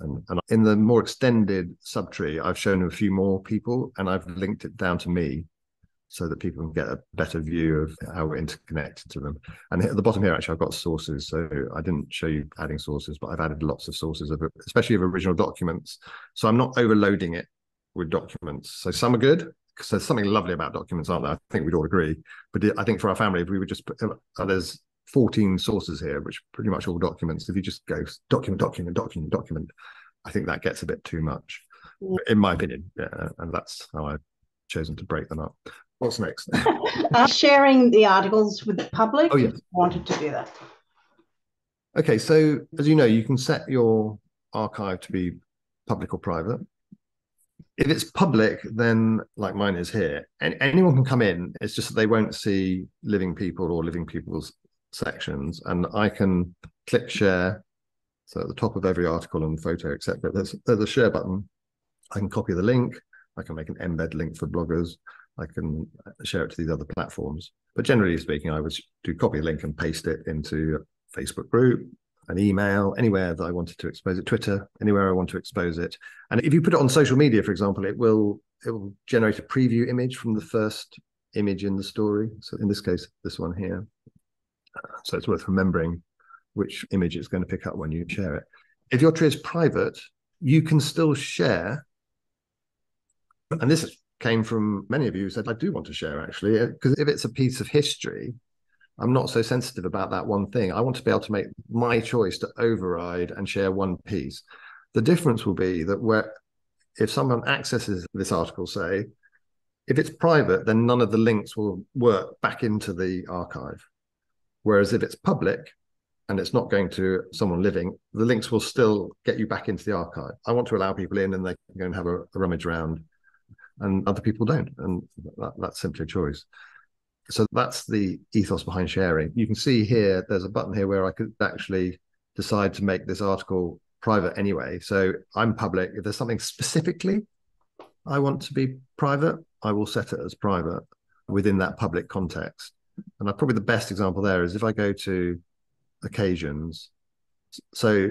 And, and in the more extended subtree, I've shown a few more people and I've linked it down to me so that people can get a better view of how we're interconnected to them. And at the bottom here, actually, I've got sources. So I didn't show you adding sources, but I've added lots of sources of, especially of original documents. So I'm not overloading it with documents. So some are good because there's something lovely about documents, aren't there? I think we'd all agree. But I think for our family, if we would just uh, there's 14 sources here, which pretty much all documents. If you just go document, document, document, document, I think that gets a bit too much, in my opinion. Yeah, and that's how I've chosen to break them up. What's next? uh, sharing the articles with the public. Oh, yeah. Wanted to do that. Okay, so as you know, you can set your archive to be public or private. If it's public, then like mine is here, and anyone can come in. It's just that they won't see living people or living people's sections, and I can click share. So at the top of every article and photo, etc., there's there's a share button. I can copy the link. I can make an embed link for bloggers. I can share it to these other platforms. But generally speaking, I would do copy a link and paste it into a Facebook group, an email, anywhere that I wanted to expose it, Twitter, anywhere I want to expose it. And if you put it on social media, for example, it will it will generate a preview image from the first image in the story. So in this case, this one here. So it's worth remembering which image it's going to pick up when you share it. If your tree is private, you can still share. And this came from many of you who said, I do want to share actually, because uh, if it's a piece of history, I'm not so sensitive about that one thing. I want to be able to make my choice to override and share one piece. The difference will be that where if someone accesses this article, say, if it's private, then none of the links will work back into the archive. Whereas if it's public and it's not going to someone living, the links will still get you back into the archive. I want to allow people in and they can go and have a, a rummage around and other people don't. And that, that's simply a choice. So that's the ethos behind sharing. You can see here, there's a button here where I could actually decide to make this article private anyway. So I'm public. If there's something specifically I want to be private, I will set it as private within that public context. And I, probably the best example there is if I go to occasions. So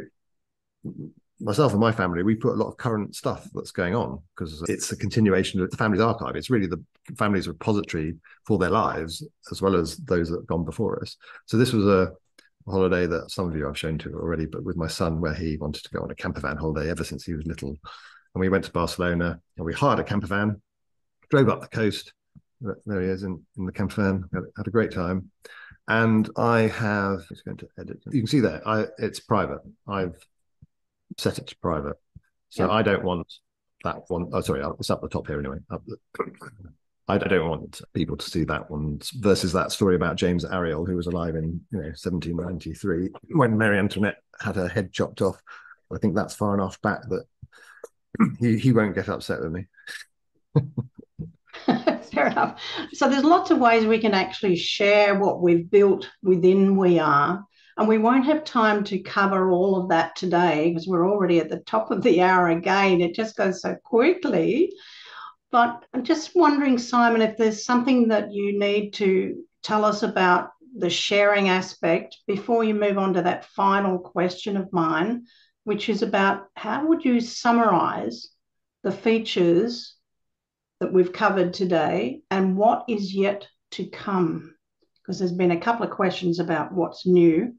myself and my family, we put a lot of current stuff that's going on because it's a continuation of the family's archive. It's really the family's repository for their lives, as well as those that have gone before us. So this was a holiday that some of you I've shown to already, but with my son, where he wanted to go on a camper van holiday ever since he was little. And we went to Barcelona and we hired a camper van, drove up the coast. There he is in, in the camper van, had, had a great time. And I have, it's going to edit. You can see there, I, it's private. I've set it to private. So yep. I don't want that one. Oh, sorry, it's up the top here anyway. The, I don't want people to see that one versus that story about James Ariel, who was alive in you know 1793 when Marie Antoinette had her head chopped off. I think that's far enough back that he, he won't get upset with me. Fair enough. So there's lots of ways we can actually share what we've built within We Are. And we won't have time to cover all of that today because we're already at the top of the hour again. It just goes so quickly. But I'm just wondering, Simon, if there's something that you need to tell us about the sharing aspect before you move on to that final question of mine, which is about how would you summarize the features that we've covered today and what is yet to come? Because there's been a couple of questions about what's new.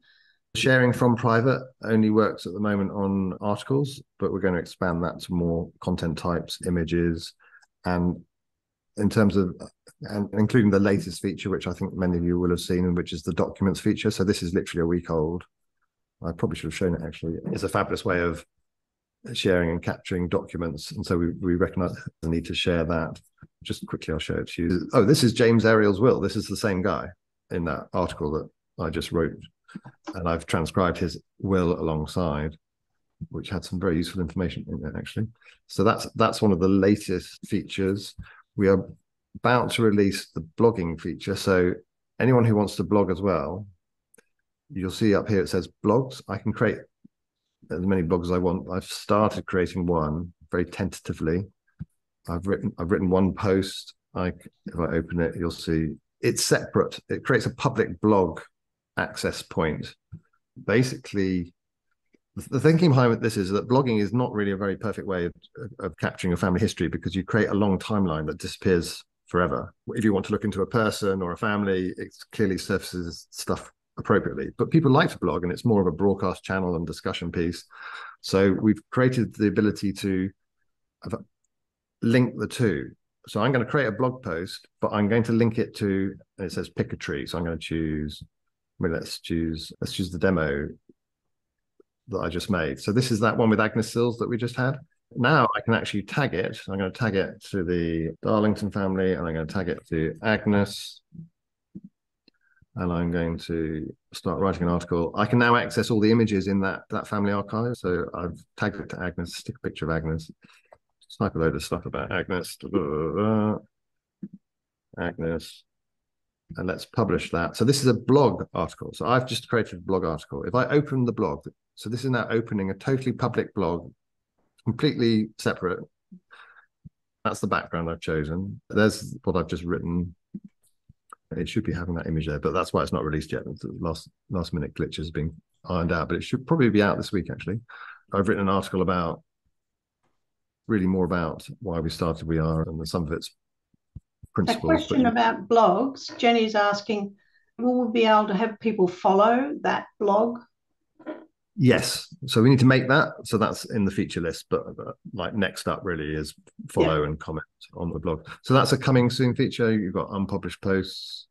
Sharing from private only works at the moment on articles, but we're going to expand that to more content types, images, and in terms of and including the latest feature, which I think many of you will have seen, which is the documents feature. So this is literally a week old. I probably should have shown it actually. It's a fabulous way of sharing and capturing documents. And so we, we recognize the need to share that. Just quickly, I'll show it to you. Oh, this is James Ariel's will. This is the same guy in that article that I just wrote. And I've transcribed his will alongside, which had some very useful information in it, actually. So that's that's one of the latest features. We are about to release the blogging feature. So anyone who wants to blog as well, you'll see up here it says blogs. I can create as many blogs as I want. I've started creating one very tentatively. I've written I've written one post. I if I open it, you'll see it's separate. It creates a public blog access point. Basically, the thinking behind this is that blogging is not really a very perfect way of, of capturing a family history because you create a long timeline that disappears forever. If you want to look into a person or a family, it clearly surfaces stuff appropriately. But people like to blog, and it's more of a broadcast channel and discussion piece. So we've created the ability to link the two. So I'm going to create a blog post, but I'm going to link it to. it says pick a tree, so I'm going to choose. Mean, let's choose. Let's choose the demo that I just made. So this is that one with Agnes Sills that we just had. Now I can actually tag it. I'm going to tag it to the Darlington family, and I'm going to tag it to Agnes and I'm going to start writing an article. I can now access all the images in that that family archive. So I've tagged it to Agnes, stick a picture of Agnes, snipe a load of stuff about Agnes, Agnes, and let's publish that. So this is a blog article. So I've just created a blog article. If I open the blog, so this is now opening a totally public blog, completely separate. That's the background I've chosen. There's what I've just written it should be having that image there, but that's why it's not released yet. The last last minute glitch has been ironed out, but it should probably be out this week. Actually, I've written an article about really more about why we started We Are and some of its principles. A question but, about blogs. Jenny's asking, will we be able to have people follow that blog? Yes, so we need to make that. So that's in the feature list. But, like next up, really is follow yeah. and comment on the blog. So that's a coming soon feature. You've got unpublished posts.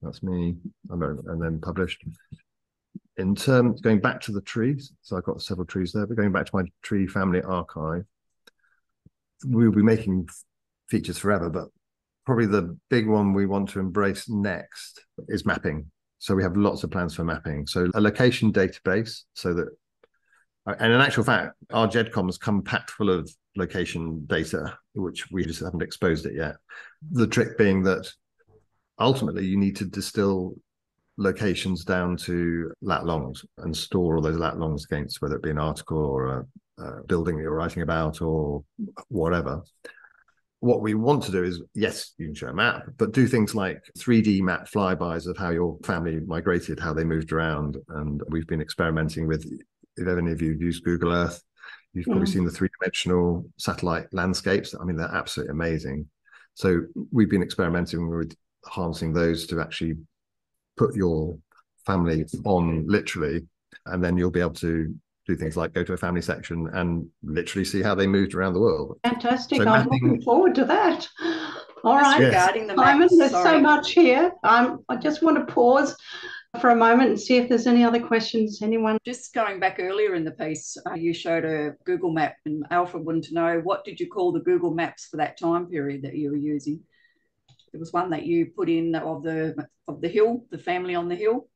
That's me, and then published. In terms going back to the trees, so I've got several trees there. But going back to my tree family archive, we'll be making features forever. But probably the big one we want to embrace next is mapping. So we have lots of plans for mapping. So a location database, so that, and in actual fact, our GEDCOMs come packed full of location data, which we just haven't exposed it yet. The trick being that ultimately you need to distill locations down to lat longs and store all those lat longs against whether it be an article or a, a building that you're writing about or whatever what we want to do is yes you can show a map but do things like 3d map flybys of how your family migrated how they moved around. And we've been experimenting with if any of you use google earth you've probably mm. seen the three-dimensional satellite landscapes. I mean they're absolutely amazing. So we've been experimenting with harnessing those to actually put your family on literally and then you'll be able to do things like go to a family section and literally see how they moved around the world. Fantastic. So I'm mapping... looking forward to that. All right. Regarding the Simon, there's sorry. so much here. Um, I just want to pause for a moment and see if there's any other questions. Anyone? Just going back earlier in the piece, uh, you showed a Google map, and Alfred wanted to know what did you call the Google Maps for that time period that you were using? There was one that you put in of the of the hill, the family on the hill.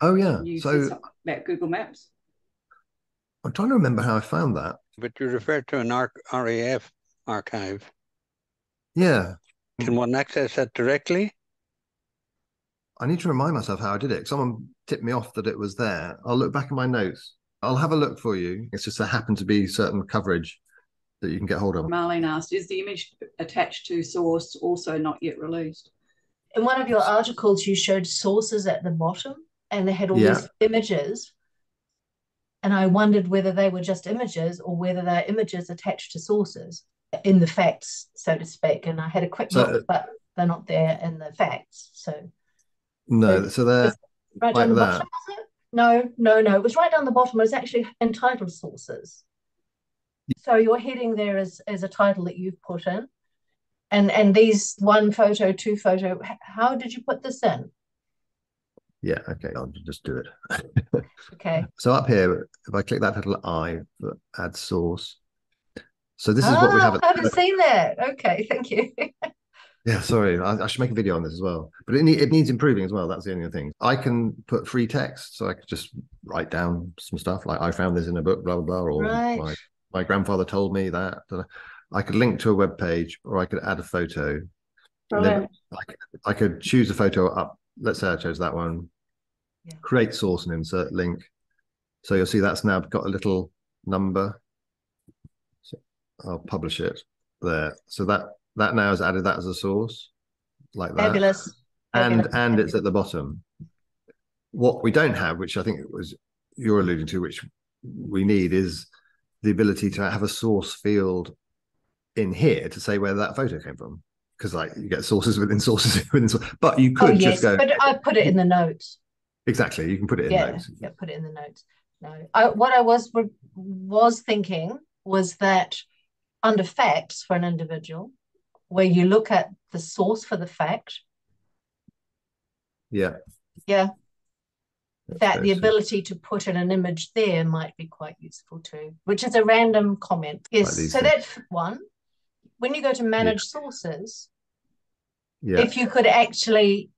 Oh yeah. You so about Google Maps. I'm trying to remember how I found that. But you referred to an RAF archive. Yeah. Can one access that directly? I need to remind myself how I did it. Someone tipped me off that it was there. I'll look back in my notes. I'll have a look for you. It's just there happened to be certain coverage that you can get hold of. Marlene asked, is the image attached to source also not yet released? In one of your articles, you showed sources at the bottom and they had all yeah. these images. And I wondered whether they were just images or whether they're images attached to sources in the facts, so to speak. And I had a quick so, look, but they're not there in the facts. So no, so they're right like down the that. bottom. No, no, no. It was right down the bottom. It was actually entitled sources. So your heading there is is a title that you've put in, and and these one photo, two photo. How did you put this in? Yeah, okay, I'll just do it. okay. So up here, if I click that little I for add source, so this is what we oh, have. I haven't seen that. Okay, thank you. yeah, sorry, I, I, should make a video on this as well. But it, need, it needs improving as well. That's the only thing. I can put free text, so I could just write down some stuff like I found this in a book, blah blah blah, or right. my, my grandfather told me that. I could link to a web page, or I could add a photo. Then I could, I could choose a photo up. Let's say I chose that one. Yeah. Create source and insert link. So you'll see that's now got a little number I'll publish it there. So that that now has added that as a source, like that. Fabulous. And Fabulous. and it's at the bottom. What we don't have, which I think was you're alluding to, which we need, is the ability to have a source field in here to say where that photo came from. Because like you get sources within sources within sources, but you oh, could oh, yes, just go. But I put it in the notes. Exactly, you can put it in yeah, notes. Yeah, put it in the notes. No, I, what I was was thinking was that under facts for an individual, where you look at the source for the fact. Yeah. Yeah. That's that the ability to put in an image there might be quite useful too, which is a random comment. Yes. So things. that's one. When you go to manage yeah. sources, yeah. if you could actually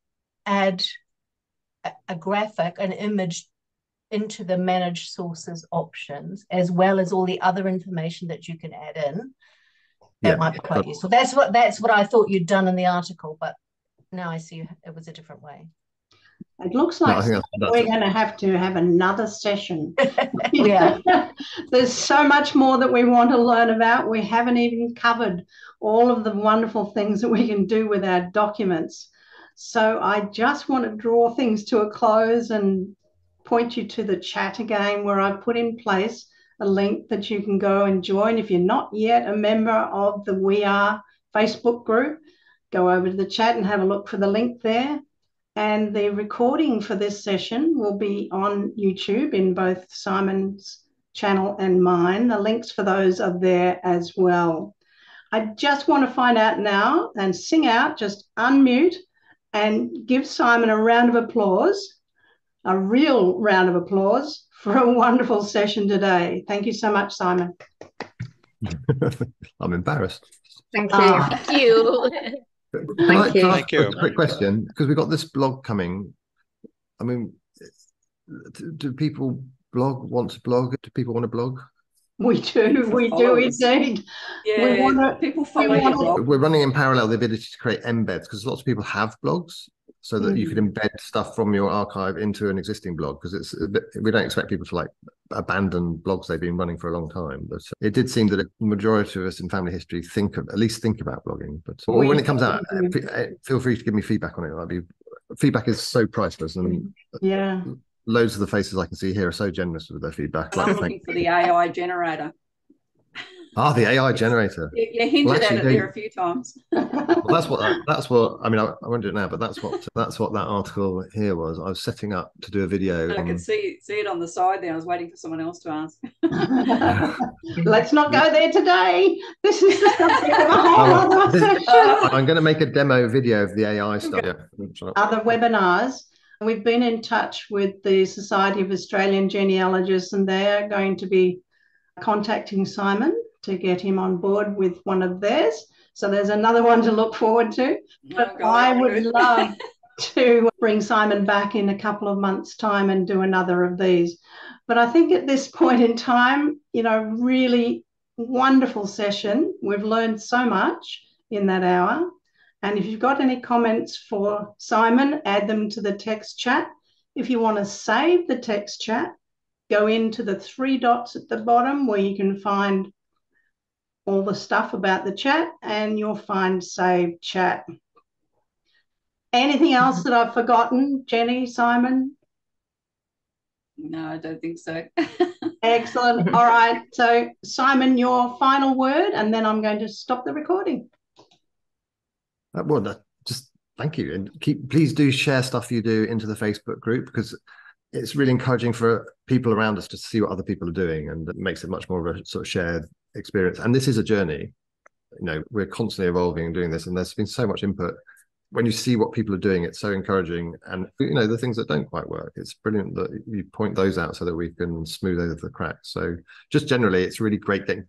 add a, a graphic, an image into the manage sources options, as well as all the other information that you can add in. That yeah. might be quite useful. That's what that's what I thought you'd done in the article, but now I see it was a different way. It looks like no, we're going to have to have another session. yeah. There's so much more that we want to learn about. We haven't even covered all of the wonderful things that we can do with our documents. So I just want to draw things to a close and point you to the chat again, where I've put in place a link that you can go and join. If you're not yet a member of the We Are Facebook group, go over to the chat and have a look for the link there. And the recording for this session will be on YouTube in both Simon's channel and mine. The links for those are there as well. I just want to find out now and sing out, just unmute and give Simon a round of applause a real round of applause for a wonderful session today. Thank you so much, Simon. I'm embarrassed. Thank you. Oh. Thank you. Thank you. Thank you. quick question, because we've got this blog coming. I mean, do people blog, want to blog? Do people want to blog? We do, we do indeed. Yeah, we want to, people follow we We're running in parallel the ability to create embeds because lots of people have blogs so that mm. you can mm. embed stuff from your archive into an existing blog because it's bit, we don't expect people to like abandon blogs they've been running for a long time but it did seem that a majority of us in family history think of at least think about blogging but well, when it comes out eh, feel free to give me feedback on it that'd be feedback is so priceless and yeah loads of the faces i can see here are so generous with their feedback i'm looking for the ai generator Ah, the AI generator. You, you hinted well, actually, at it there a few times. well, that's what that's what I mean. I, I, won't do it now, but that's what that's what that article here was. I was setting up to do a video. I on... could see see it on the side there. I was waiting for someone else to ask. Let's not go there today. This is the subject of a whole oh, other session. I'm going to make a demo video of the AI stuff. Other webinars We've been in touch with the Society of Australian Genealogists, and they're going to be contacting Simon to get him on board with one of theirs. So there's another one to look forward to. Oh, but God, I would love to bring Simon back in a couple of months' time and do another of these. But I think at this point in time, you know, really wonderful session. We've learned so much in that hour. And if you've got any comments for Simon, add them to the text chat. If you want to save the text chat, go into the three dots at the bottom where you can find all the stuff about the chat and you'll find save chat. Anything else that I've forgotten, Jenny, Simon? No, I don't think so. Excellent. All right. So, Simon, your final word, and then I'm going to stop the recording. Uh, well, just thank you, and keep please do share stuff you do into the Facebook group because it's really encouraging for people around us to see what other people are doing, and it makes it much more of a sort of shared experience. And this is a journey. You know, we're constantly evolving and doing this, and there's been so much input. When you see what people are doing, it's so encouraging. And you know, the things that don't quite work, it's brilliant that you point those out so that we can smooth over the cracks. So, just generally, it's really great getting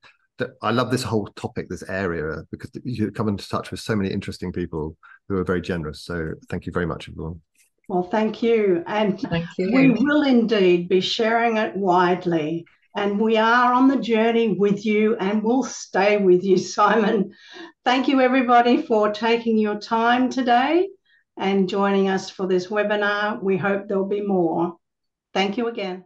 I love this whole topic, this area, because you come into touch with so many interesting people who are very generous. So thank you very much, everyone. Well, thank you. And thank you. we will indeed be sharing it widely. And we are on the journey with you and we'll stay with you, Simon. Thank you, everybody, for taking your time today and joining us for this webinar. We hope there'll be more. Thank you again.